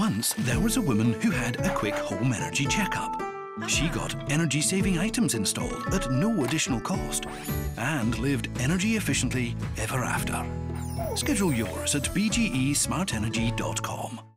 Once there was a woman who had a quick home energy checkup. She got energy saving items installed at no additional cost and lived energy efficiently ever after. Schedule yours at bgesmartenergy.com.